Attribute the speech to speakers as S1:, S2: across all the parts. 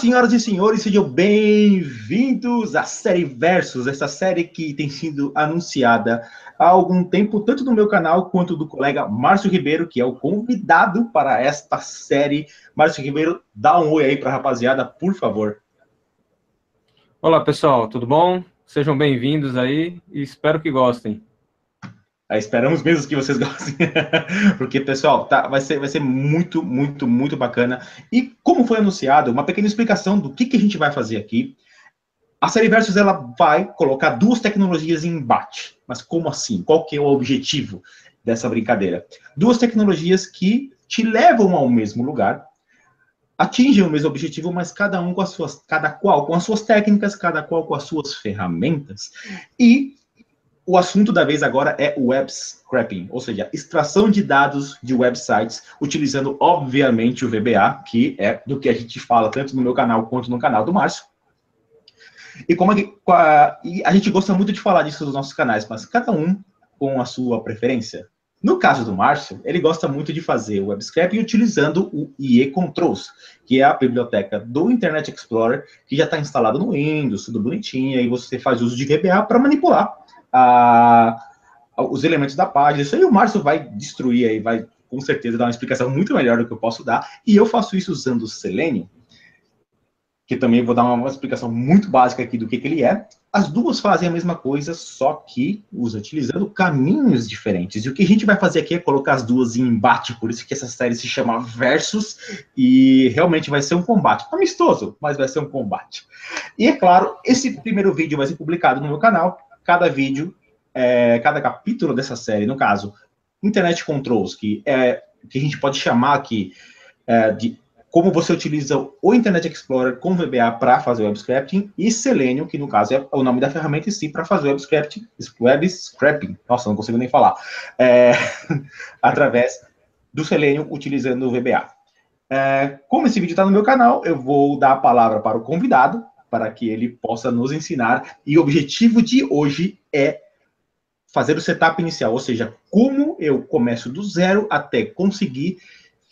S1: Senhoras e senhores, sejam bem-vindos à série Versus, essa série que tem sido anunciada há algum tempo, tanto no meu canal quanto do colega Márcio Ribeiro, que é o convidado para esta série. Márcio Ribeiro, dá um oi aí para a rapaziada, por favor.
S2: Olá, pessoal, tudo bom? Sejam bem-vindos aí e espero que gostem.
S1: Esperamos mesmo que vocês gostem, porque, pessoal, tá, vai, ser, vai ser muito, muito, muito bacana. E como foi anunciado, uma pequena explicação do que, que a gente vai fazer aqui. A série Versus, ela vai colocar duas tecnologias em embate. Mas como assim? Qual que é o objetivo dessa brincadeira? Duas tecnologias que te levam ao mesmo lugar, atingem o mesmo objetivo, mas cada um com as suas, cada qual com as suas técnicas, cada qual com as suas ferramentas. E o assunto da vez agora é web scraping, ou seja, extração de dados de websites, utilizando, obviamente, o VBA, que é do que a gente fala tanto no meu canal quanto no canal do Márcio. E como a, e a gente gosta muito de falar disso nos nossos canais, mas cada um com a sua preferência. No caso do Márcio, ele gosta muito de fazer o web scraping utilizando o IE Controls, que é a biblioteca do Internet Explorer, que já está instalado no Windows, tudo bonitinho, e você faz uso de VBA para manipular a, os elementos da página. Isso aí o Márcio vai destruir aí, vai com certeza dar uma explicação muito melhor do que eu posso dar. E eu faço isso usando o Selenium, que também vou dar uma, uma explicação muito básica aqui do que, que, ele é. As duas fazem a mesma coisa, só que usa utilizando caminhos diferentes. E o que a gente vai fazer aqui é colocar as duas em embate, por isso que essa série se chama Versus, e realmente vai ser um combate amistoso, mas vai ser um combate. E é claro, esse primeiro vídeo vai ser publicado no meu canal, cada vídeo, é, cada capítulo dessa série, no caso, Internet Controls, que é que a gente pode chamar aqui é, de como você utiliza o Internet Explorer com VBA para fazer web scraping e Selenium, que no caso é o nome da ferramenta em si para fazer web scraping, web scraping, nossa, não consigo nem falar, é, através do Selenium utilizando o VBA. É, como esse vídeo está no meu canal, eu vou dar a palavra para o convidado, para que ele possa nos ensinar. E o objetivo de hoje é fazer o setup inicial, ou seja, como eu começo do zero até conseguir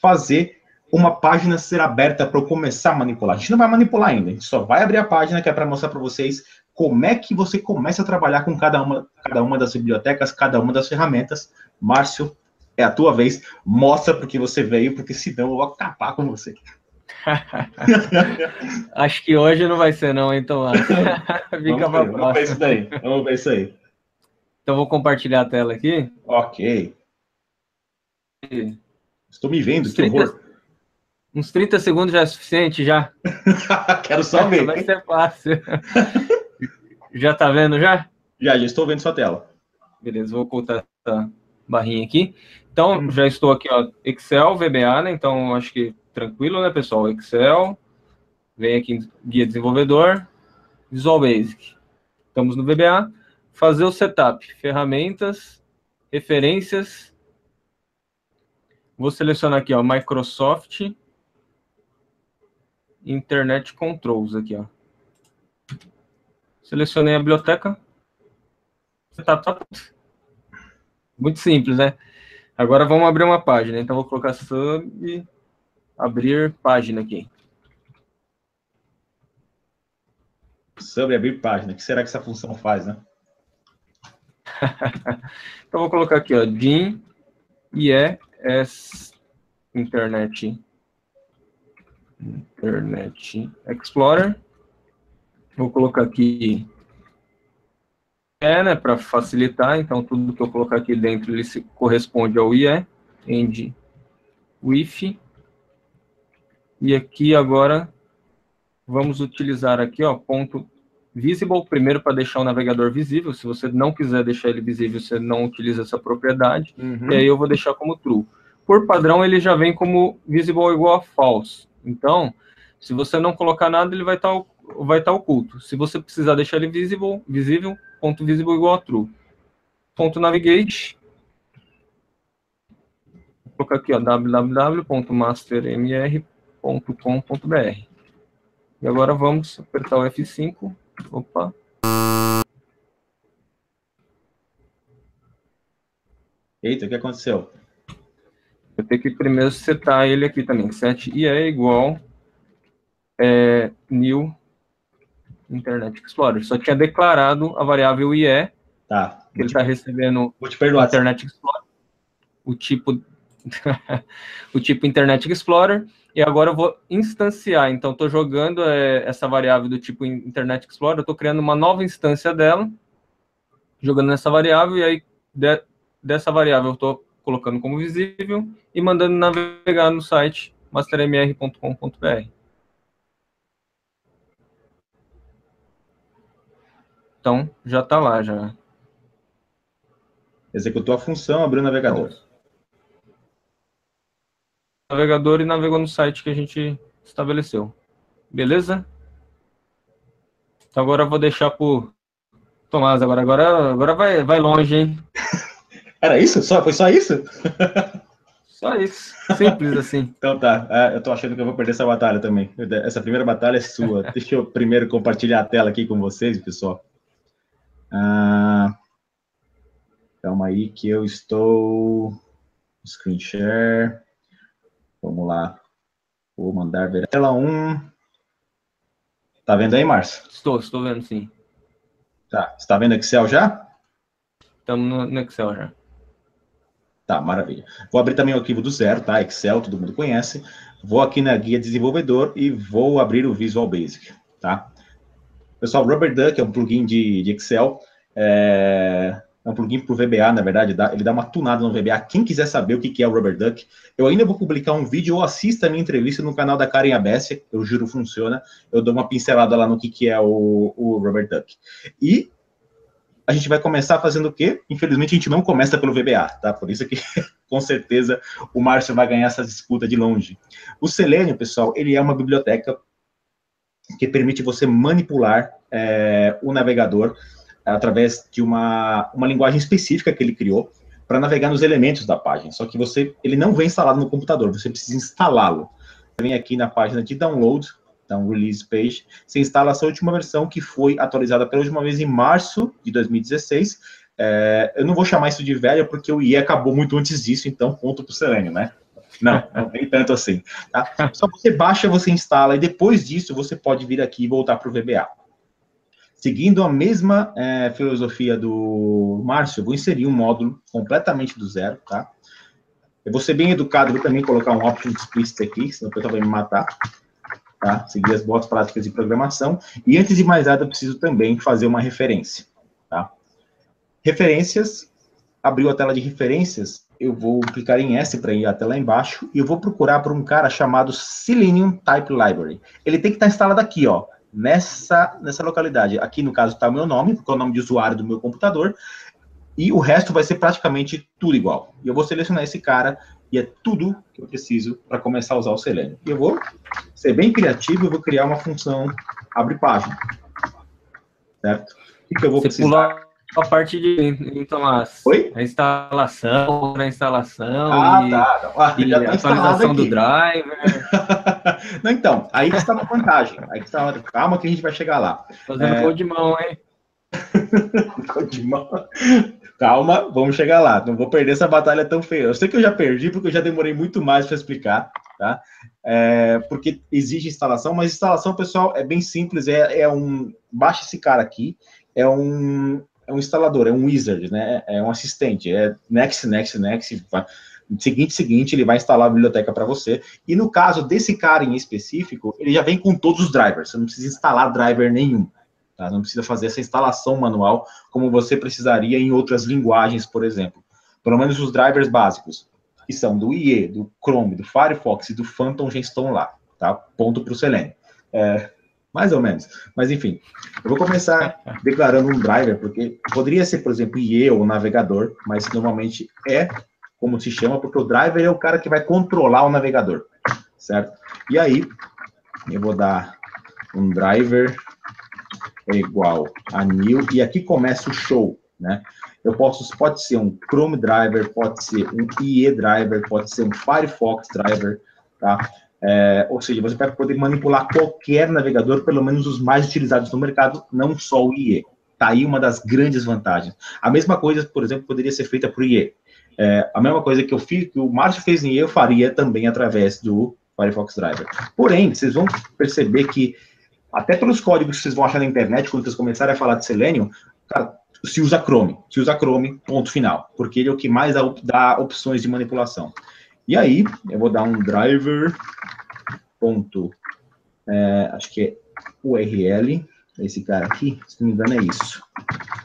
S1: fazer uma página ser aberta para eu começar a manipular. A gente não vai manipular ainda, a gente só vai abrir a página que é para mostrar para vocês como é que você começa a trabalhar com cada uma, cada uma das bibliotecas, cada uma das ferramentas. Márcio, é a tua vez. Mostra porque você veio, porque senão eu vou acabar com você.
S2: Acho que hoje não vai ser, não, então.
S1: Fica vamos, ver, vamos ver isso daí. Vamos ver isso aí.
S2: Então, vou compartilhar a tela aqui.
S1: Ok. Estou me vendo,
S2: uns 30, que horror. Uns 30 segundos já é suficiente, já.
S1: Quero só ver.
S2: Vai ser fácil. já tá vendo, já?
S1: Já, já estou vendo sua tela.
S2: Beleza, vou ocultar essa barrinha aqui. Então, hum. já estou aqui, ó, Excel, VBA, né? Então, acho que tranquilo, né, pessoal? Excel, vem aqui em Guia Desenvolvedor, Visual Basic. Estamos no VBA. Fazer o setup, ferramentas, referências. Vou selecionar aqui, ó, Microsoft Internet Controls aqui, ó. Selecionei a biblioteca. Setup tá muito simples, né? Agora vamos abrir uma página. Então vou colocar sub abrir página aqui.
S1: Sobre abrir página, o que será que essa função faz, né?
S2: então, vou colocar aqui, ó, DIN IES Internet Internet Explorer. Vou colocar aqui é, né, para facilitar, então tudo que eu colocar aqui dentro ele se corresponde ao IE, end with e aqui agora vamos utilizar aqui, ó, ponto visible, primeiro para deixar o navegador visível. Se você não quiser deixar ele visível, você não utiliza essa propriedade. Uhum. E aí eu vou deixar como true. Por padrão, ele já vem como visible igual a false. Então, se você não colocar nada, ele vai estar tá, vai tá oculto. Se você precisar deixar ele visible, visível, ponto visible igual a true. Ponto navigate. Vou colocar aqui, ó, www.mastermr.com www.ecoagro.com.br. E agora vamos apertar o F5. Opa.
S1: Eita, o que aconteceu?
S2: Eu tenho que primeiro setar ele aqui também. Set e é igual é, new Internet Explorer. Só tinha declarado a variável IE,
S1: tá.
S2: que ele está recebendo
S1: Vou te perdoar.
S2: Internet Explorer, o tipo, o tipo Internet Explorer, e agora eu vou instanciar. Então, estou jogando é, essa variável do tipo Internet Explorer, eu estou criando uma nova instância dela, jogando nessa variável, e aí de, dessa variável eu estou colocando como visível e mandando navegar no site mastermr.com.br. Então, já está lá, já.
S1: Executou a função, abriu o navegador.
S2: Navegador e navegou no site que a gente estabeleceu. Beleza? Então agora eu vou deixar por Tomás, agora, agora, agora vai, vai longe, hein?
S1: Era isso? Só, foi só isso?
S2: Só isso. Simples assim.
S1: então tá. É, eu tô achando que eu vou perder essa batalha também. Essa primeira batalha é sua. Deixa eu primeiro compartilhar a tela aqui com vocês, pessoal. Ah, calma aí que eu estou... Screen share. Vamos lá. Vou mandar ver a tela 1. Tá vendo aí, Márcio?
S2: Estou, estou vendo sim.
S1: Tá. Você tá vendo Excel já?
S2: Estamos no, no Excel já.
S1: Tá, maravilha. Vou abrir também o arquivo do zero, tá? Excel, todo mundo conhece. Vou aqui na guia desenvolvedor e vou abrir o Visual Basic, tá? Pessoal, Rubber Duck é um plugin de, de Excel. É, é um plugin para o VBA, na verdade, ele dá uma tunada no VBA. Quem quiser saber o que, é o Rubber Duck, eu ainda vou publicar um vídeo ou assista a minha entrevista no canal da Karen Abessia, eu juro funciona. Eu dou uma pincelada lá no que, que é o, o Rubber Duck. E a gente vai começar fazendo o quê? Infelizmente, a gente não começa pelo VBA, tá? Por isso que, com certeza, o Márcio vai ganhar essa disputa de longe. O Selenium, pessoal, ele é uma biblioteca que permite você manipular é, o navegador através de uma, uma linguagem específica que ele criou para navegar nos elementos da página. Só que você, ele não vem instalado no computador, você precisa instalá-lo. Vem aqui na página de download, então release page, você instala essa última versão que foi atualizada pela última vez em março de 2016. É, eu não vou chamar isso de velha porque o IE acabou muito antes disso, então ponto para o Selenium, né? Não, não tem tanto assim. Tá? Só você baixa, você instala e depois disso você pode vir aqui e voltar para o VBA. Seguindo a mesma é, filosofia do Márcio, eu vou inserir um módulo completamente do zero, tá? Eu vou ser bem educado, vou também colocar um option explicit aqui, senão o pessoal vai me matar tá? Seguir as boas práticas de programação. E antes de mais nada, eu preciso também fazer uma referência, tá? Referências, abriu a tela de referências, eu vou clicar em S para ir até lá embaixo, e eu vou procurar por um cara chamado Selenium Type Library. Ele tem que estar instalado aqui, ó, nessa, nessa localidade. Aqui, no caso, está o meu nome, porque é o nome de usuário do meu computador, e o resto vai ser praticamente tudo igual. E eu vou selecionar esse cara e é tudo que eu preciso para começar a usar o Selenium. E eu vou ser bem criativo, eu vou criar uma função abre página. Certo? O que, que eu vou
S2: Você
S1: precisar?
S2: Pula a parte de Tomás.
S1: Oi?
S2: A instalação, a instalação
S1: Ah,
S2: e,
S1: tá. Ah,
S2: e a
S1: tá
S2: atualização
S1: aqui.
S2: do driver,
S1: Não, então, aí que está uma vantagem. Aí que está calma que a gente vai chegar lá.
S2: fazendo
S1: É.
S2: gol de mão, hein?
S1: Ficou de mão. Calma, vamos chegar lá. Não vou perder essa batalha tão feia. Eu sei que eu já perdi, porque eu já demorei muito mais para explicar, tá? É, porque exige instalação, mas instalação, pessoal, é bem simples. É, é um. Baixa esse cara aqui, é um, é um instalador, é um wizard, né? É um assistente. É next, next, next. Seguinte, seguinte, ele vai instalar a biblioteca para você. E no caso desse cara em específico, ele já vem com todos os drivers. Você não precisa instalar driver nenhum. Tá? Não precisa fazer essa instalação manual como você precisaria em outras linguagens, por exemplo. Pelo menos os drivers básicos, que são do IE, do Chrome, do Firefox e do Phantom já estão lá, tá? Ponto para o Selenium. É, mais ou menos. Mas, enfim, eu vou começar declarando um driver, porque poderia ser, por exemplo, IE ou navegador, mas normalmente é como se chama, porque o driver é o cara que vai controlar o navegador, certo? E aí, eu vou dar um driver igual a new, e aqui começa o show, né? Eu posso, pode ser um Chrome driver, pode ser um IE driver, pode ser um Firefox driver, tá? É, ou seja, você vai poder manipular qualquer navegador, pelo menos os mais utilizados no mercado, não só o IE. Tá aí uma das grandes vantagens. A mesma coisa, por exemplo, poderia ser feita o IE. É, a mesma coisa que eu fiz, que o Márcio fez em eu faria também através do Firefox Driver. Porém, vocês vão perceber que até pelos códigos que vocês vão achar na internet, quando vocês começarem a falar de Selenium, cara, se usa Chrome, se usa Chrome, ponto final, porque ele é o que mais dá, dá opções de manipulação. E aí, eu vou dar um driver, ponto, é, acho que é URL, esse cara aqui, se não me engano é isso,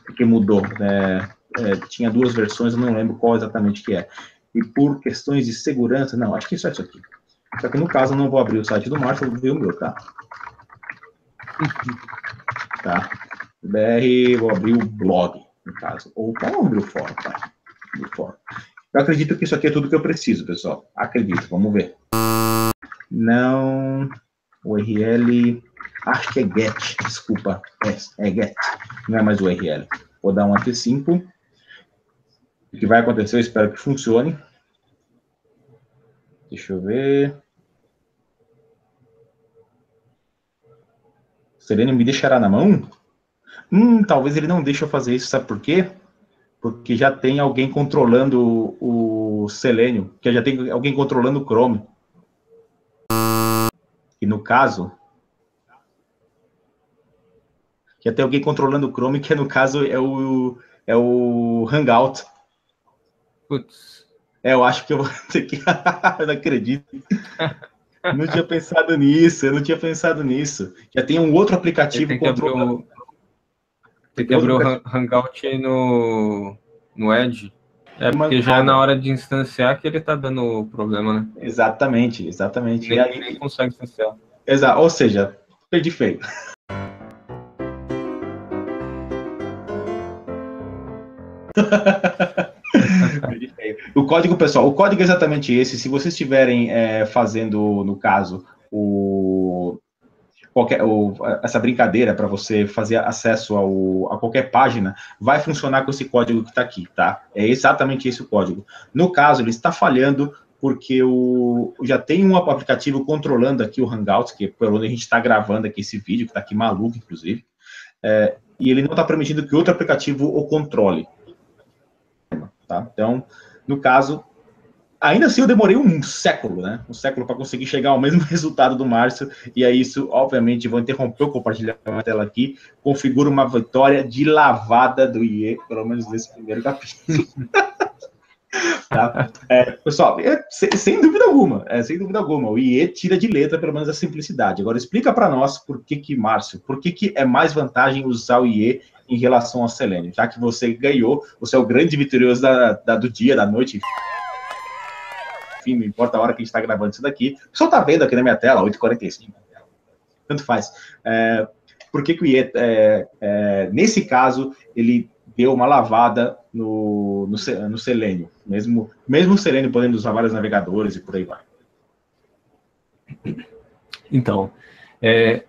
S1: porque mudou, é, é, tinha duas versões, eu não lembro qual exatamente que é. E por questões de segurança, não, acho que isso é isso aqui. Só que no caso eu não vou abrir o site do eu vou ver o meu, tá? tá? BR, vou abrir o blog, no caso. Ou vamos abrir o fórum, tá? O fórum. Eu acredito que isso aqui é tudo que eu preciso, pessoal. Acredito, vamos ver. Não. URL. Acho que é get, desculpa. É, é get. Não é mais URL. Vou dar um F5. O que vai acontecer, eu espero que funcione. Deixa eu ver. Selenium me deixará na mão? Hum, talvez ele não deixe eu fazer isso, sabe por quê? Porque já tem alguém controlando o, o Selenium, que já tem alguém controlando o Chrome. E no caso, já tem alguém controlando o Chrome, que no caso é o, é o Hangout. Putz. É, eu acho que eu vou ter que. eu não acredito. não tinha pensado nisso, eu não tinha pensado nisso. Já tem um outro aplicativo
S2: que controlando. Abrir o... O Hangout no, no Edge. É, porque já é na hora de instanciar que ele tá dando problema, né?
S1: Exatamente, exatamente.
S2: Nem, e aí... nem consegue instanciar.
S1: Exato, ou seja, perdi feio. o código, pessoal, o código é exatamente esse. Se vocês estiverem é, fazendo, no caso, o, qualquer, o, essa brincadeira para você fazer acesso ao, a qualquer página, vai funcionar com esse código que está aqui, tá? É exatamente esse o código. No caso, ele está falhando porque o, já tem um aplicativo controlando aqui o Hangouts, que é por onde a gente está gravando aqui esse vídeo, que está aqui maluco, inclusive, é, e ele não está permitindo que outro aplicativo o controle. Tá? Então, no caso, ainda assim eu demorei um século, né? Um século para conseguir chegar ao mesmo resultado do Márcio, e aí isso, obviamente, vou interromper o compartilhamento da tela aqui, configura uma vitória de lavada do IE, pelo menos nesse primeiro capítulo. tá? é, pessoal, é, sem, sem, dúvida alguma, é, sem dúvida alguma, o IE tira de letra pelo menos a simplicidade. Agora explica para nós por que que, Márcio, por que que é mais vantagem usar o IE em relação ao Selenium, já que você ganhou, você é o grande vitorioso da, da, do dia, da noite, enfim, não importa a hora que a gente está gravando isso daqui. O pessoal está vendo aqui na minha tela, 8h45. Tanto faz. É, por que, o IE, é, é, nesse caso, ele deu uma lavada no, no, no Selenium, mesmo, mesmo o Selenium podendo usar vários navegadores e por aí vai.
S2: Então, é,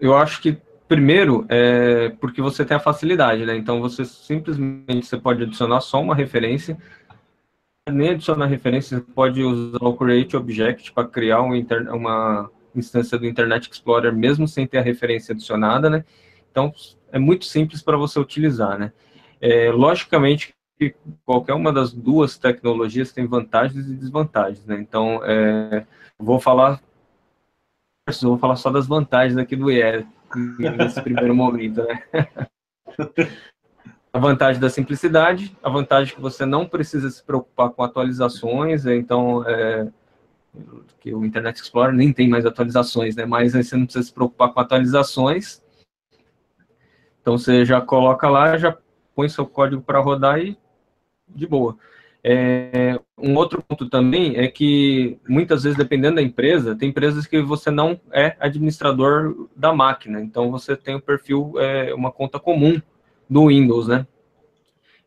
S2: eu acho que Primeiro, é porque você tem a facilidade, né? Então, você simplesmente você pode adicionar só uma referência. Nem adicionar referência, você pode usar o Create Object para criar um uma instância do Internet Explorer, mesmo sem ter a referência adicionada, né? Então, é muito simples para você utilizar, né? É, logicamente, que qualquer uma das duas tecnologias tem vantagens e desvantagens, né? Então, é, vou falar vou falar só das vantagens aqui do IE nesse primeiro momento, né? A vantagem da simplicidade, a vantagem que você não precisa se preocupar com atualizações, então é, que o Internet Explorer nem tem mais atualizações, né? Mas aí você não precisa se preocupar com atualizações. Então você já coloca lá, já põe seu código para rodar e de boa. É, um outro ponto também é que, muitas vezes, dependendo da empresa, tem empresas que você não é administrador da máquina, então você tem o um perfil, é, uma conta comum do Windows, né?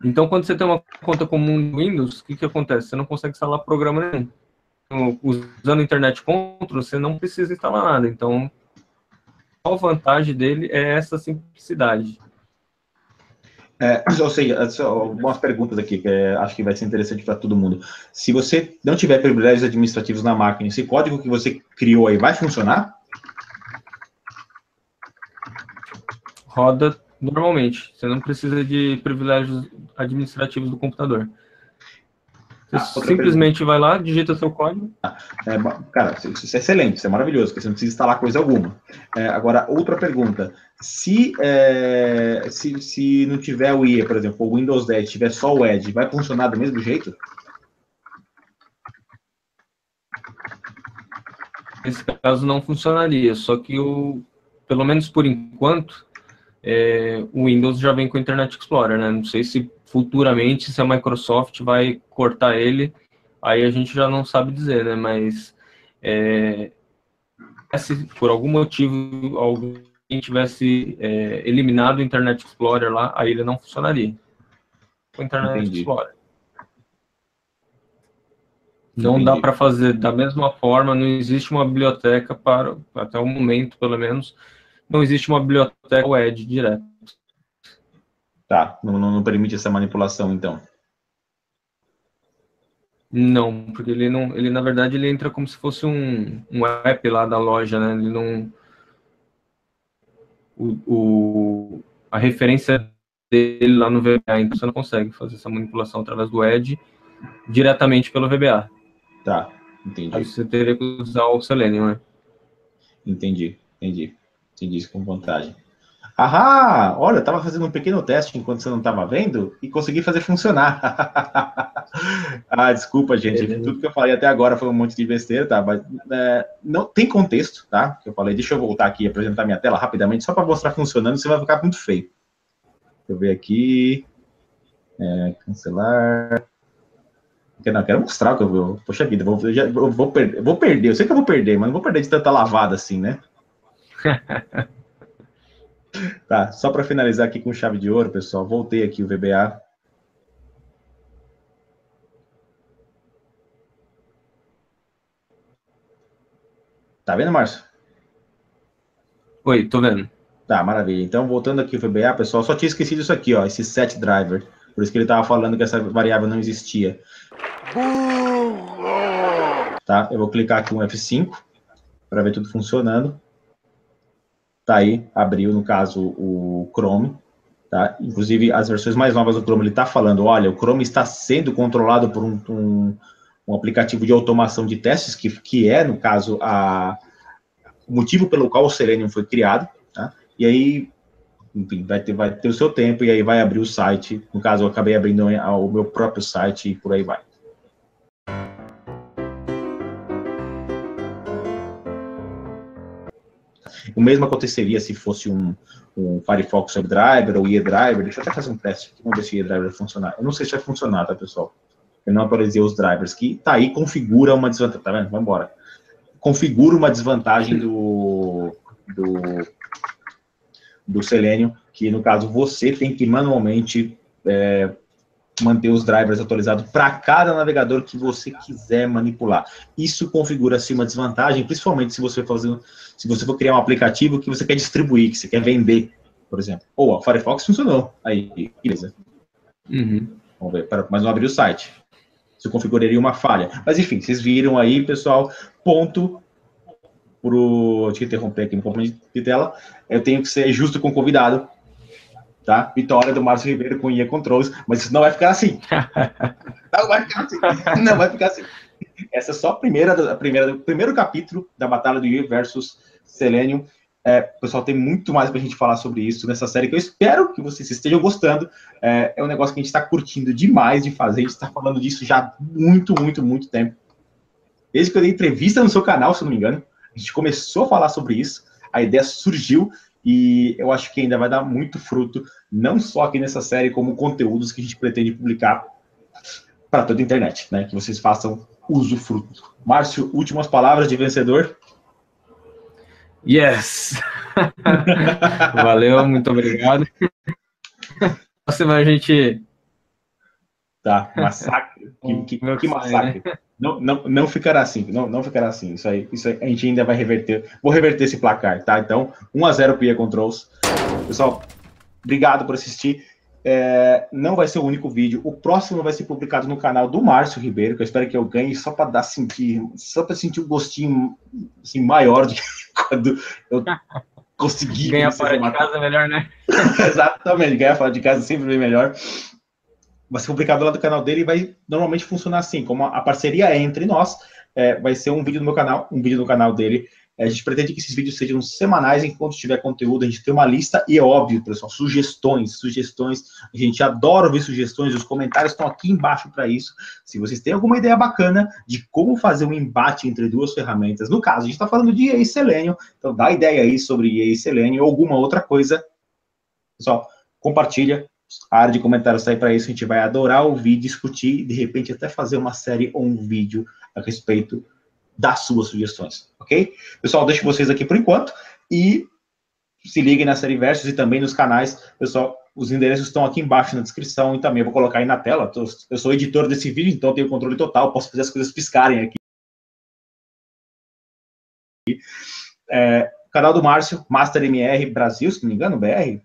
S2: Então, quando você tem uma conta comum do Windows, o que, que acontece? Você não consegue instalar programa nenhum. Então, usando Internet Control, você não precisa instalar nada. Então, a vantagem dele é essa simplicidade.
S1: É, ou seja, algumas perguntas aqui que é, acho que vai ser interessante para todo mundo. Se você não tiver privilégios administrativos na máquina, esse código que você criou aí vai funcionar?
S2: Roda normalmente. Você não precisa de privilégios administrativos do computador. Você ah, simplesmente pergunta. vai lá, digita seu código.
S1: É, cara, isso é excelente, isso é maravilhoso, porque você não precisa instalar coisa alguma. É, agora, outra pergunta. Se, é, se, se não tiver o IE, por exemplo, o Windows 10, tiver só o Edge, vai funcionar do mesmo jeito?
S2: Nesse caso não funcionaria, só que o, pelo menos por enquanto, é, o Windows já vem com o Internet Explorer, né? Não sei se futuramente se a Microsoft vai cortar ele, aí a gente já não sabe dizer, né? Mas é, se por algum motivo alguém tivesse é, eliminado o Internet Explorer lá, aí ele não funcionaria. O Internet Entendi. Explorer. Não Entendi. dá para fazer da mesma forma, não existe uma biblioteca para, até o momento, pelo menos, não existe uma biblioteca Edge direto.
S1: Tá, não, não, permite essa manipulação, então.
S2: Não, porque ele não, ele na verdade ele entra como se fosse um, um app lá da loja, né? Ele não o, o, a referência dele lá no VBA, então você não consegue fazer essa manipulação através do Edge diretamente pelo VBA.
S1: Tá, entendi. Aí
S2: você teria que usar o Selenium, né?
S1: Entendi, entendi. Entendi isso com vantagem. Ahá! Olha, eu estava fazendo um pequeno teste enquanto você não estava vendo e consegui fazer funcionar. ah, desculpa, gente. Tudo que eu falei até agora foi um monte de besteira, tá? Mas é, não tem contexto, tá? Que eu falei. Deixa eu voltar aqui e apresentar minha tela rapidamente, só para mostrar funcionando, você vai ficar muito feio. Deixa eu ver aqui. É, cancelar. Não, quero mostrar o que eu vou. Poxa vida, vou, já, vou, vou, perder, vou perder. Eu sei que eu vou perder, mas não vou perder de tanta lavada assim, né? Tá, só para finalizar aqui com chave de ouro, pessoal, voltei aqui o VBA. Tá vendo, Márcio?
S2: Oi, tô vendo.
S1: Tá, maravilha. Então, voltando aqui o VBA, pessoal, só tinha esquecido isso aqui, ó, esse set driver. Por isso que ele estava falando que essa variável não existia. Tá, eu vou clicar aqui um F5 para ver tudo funcionando. Tá aí, abriu, no caso, o Chrome, tá? Inclusive, as versões mais novas do Chrome, ele está falando, olha, o Chrome está sendo controlado por um, um, um, aplicativo de automação de testes, que, que é, no caso, a, o motivo pelo qual o Selenium foi criado, tá? E aí, enfim, vai ter, vai ter o seu tempo, e aí vai abrir o site, no caso, eu acabei abrindo o meu próprio site, e por aí vai. O mesmo aconteceria se fosse um, um Firefox WebDriver ou eDriver. Deixa eu até fazer um teste aqui, vamos ver se o funcionar. Eu não sei se vai funcionar, tá, pessoal? Eu não atualizei os drivers, que tá aí, configura uma desvantagem, tá vendo? Vamos embora. Configura uma desvantagem do, do, do Selenium, que no caso você tem que manualmente é, manter os drivers atualizados para cada navegador que você quiser manipular. Isso configura-se uma desvantagem, principalmente se você fazer, se você for criar um aplicativo que você quer distribuir, que você quer vender, por exemplo. Ou o Firefox funcionou, aí, beleza. Uhum. Vamos ver, mas não abriu o site. Isso configuraria uma falha. Mas enfim, vocês viram aí, pessoal, ponto pro. Deixa eu interromper aqui no componente de tela. Eu tenho que ser justo com o convidado tá? Vitória do Márcio Ribeiro com IA Controls, mas isso não vai ficar assim. não vai ficar assim. Não vai ficar assim. Essa é só a primeira, a primeira, o primeiro capítulo da Batalha do IA versus Selenium. É, pessoal, tem muito mais para a gente falar sobre isso nessa série que eu espero que vocês estejam gostando. É, é um negócio que a gente está curtindo demais de fazer. A gente está falando disso já há muito, muito, muito tempo. Desde que eu dei entrevista no seu canal, se não me engano, a gente começou a falar sobre isso. A ideia surgiu e eu acho que ainda vai dar muito fruto, não só aqui nessa série, como conteúdos que a gente pretende publicar para toda a internet, né? Que vocês façam uso fruto. Márcio, últimas palavras de vencedor?
S2: Yes! Valeu, muito obrigado. Próxima a gente.
S1: Tá, massacre. Que, que, que massacre. Né? Não, não, não ficará assim, não, não ficará assim. Isso aí, isso aí, a gente ainda vai reverter. Vou reverter esse placar, tá? Então, 1 a 0 Pia Controls. Pessoal, obrigado por assistir. É, não vai ser o único vídeo. O próximo vai ser publicado no canal do Márcio Ribeiro, que eu espero que eu ganhe só para dar sentir, só para sentir um gostinho assim, maior de quando eu consegui
S2: ganhar fora de casa é melhor, né?
S1: Exatamente, ganhar fora de casa sempre bem melhor. Vai ser publicado lá do canal dele e vai normalmente funcionar assim, como a parceria é entre nós, é, vai ser um vídeo no meu canal, um vídeo no canal dele. É, a gente pretende que esses vídeos sejam semanais, enquanto tiver conteúdo, a gente tem uma lista, e é óbvio, pessoal, sugestões, sugestões, a gente adora ouvir sugestões, os comentários estão aqui embaixo para isso. Se vocês têm alguma ideia bacana de como fazer um embate entre duas ferramentas, no caso, a gente está falando de EA Selenium, então dá ideia aí sobre EA Selenium ou alguma outra coisa, pessoal, compartilha, a área de comentários está aí para isso, a gente vai adorar ouvir, discutir, de repente até fazer uma série ou um vídeo a respeito das suas sugestões, ok? Pessoal, deixo vocês aqui por enquanto e se liguem na série Versus e também nos canais. Pessoal, os endereços estão aqui embaixo na descrição e também vou colocar aí na tela. Eu sou editor desse vídeo, então tenho controle total, posso fazer as coisas piscarem aqui. É, canal do Márcio, Master MR Brasil, se não me engano, BR,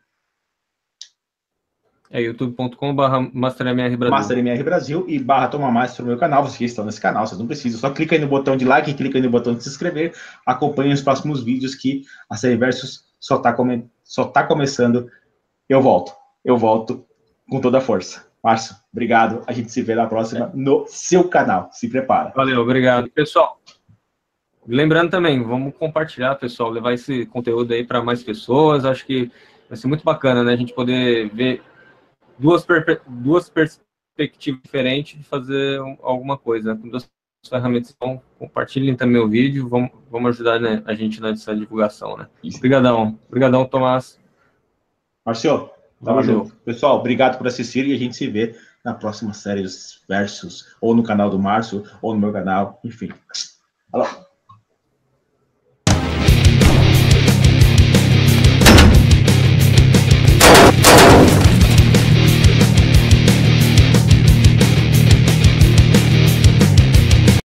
S2: é youtube.com.br MasterMR Brasil.
S1: MasterMR Brasil e barra Toma Mais para o meu canal. Vocês estão nesse canal, vocês não precisam. Só clica aí no botão de like, clica aí no botão de se inscrever. Acompanhe os próximos vídeos que a série Versus só está come... só tá começando. Eu volto. Eu volto com toda a força. Márcio, obrigado. A gente se vê na próxima no seu canal. Se prepara.
S2: Valeu, obrigado. Pessoal, lembrando também, vamos compartilhar, pessoal, levar esse conteúdo aí para mais pessoas. Acho que vai ser muito bacana, né? A gente poder ver duas, duas perspectivas diferentes de fazer alguma coisa. Com duas ferramentas, então compartilhem também o vídeo, vamos, vamos ajudar né, a gente nessa divulgação, né? Obrigadão. Obrigadão, Tomás.
S1: Marcio, tamo junto. Pessoal, obrigado por assistir e a gente se vê na próxima série Versus, ou no canal do Márcio, ou no meu canal, enfim. Falou!